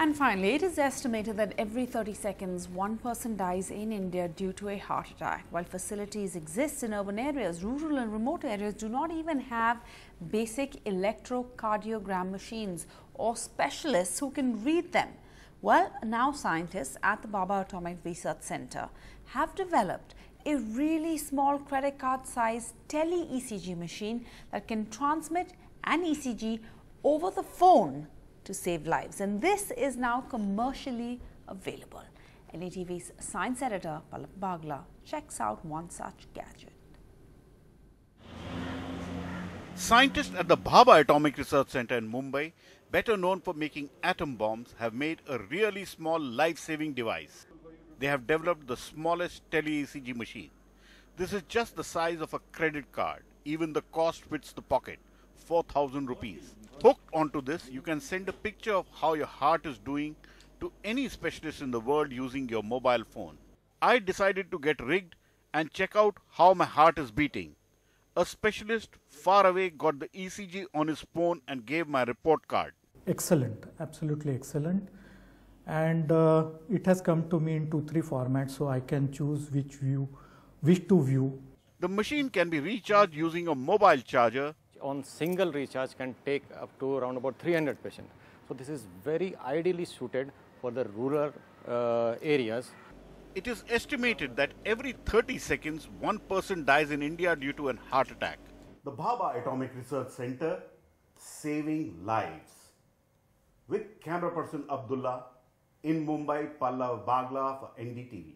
And finally, it is estimated that every 30 seconds, one person dies in India due to a heart attack. While facilities exist in urban areas, rural and remote areas do not even have basic electrocardiogram machines or specialists who can read them. Well, now scientists at the Bhabha Atomic Research Center have developed a really small credit card sized tele ECG machine that can transmit an ECG over the phone to save lives. And this is now commercially available. NDTV's science editor Pallava Bagla checks out one such gadget. Scientists at the Bhabha Atomic Research Center in Mumbai, better known for making atom bombs, have made a really small life-saving device. They have developed the smallest tele-ECG machine. This is just the size of a credit card. Even the cost fits the pocket, 4000 rupees. Hooked onto this, you can send a picture of how your heart is doing to any specialist in the world using your mobile phone. I decided to get rigged and check out how my heart is beating. A specialist far away got the ECG on his phone and gave my report card. Excellent, absolutely excellent. And uh, it has come to me in two, three formats, so I can choose which view, which to view. The machine can be recharged using a mobile charger on single recharge can take up to around about 300 patients. So this is very ideally suited for the rural uh, areas. It is estimated that every 30 seconds, one person dies in India due to an heart attack. The Bhabha Atomic Research Center, saving lives. With camera person Abdullah in Mumbai, Pallava Bagla for NDTV.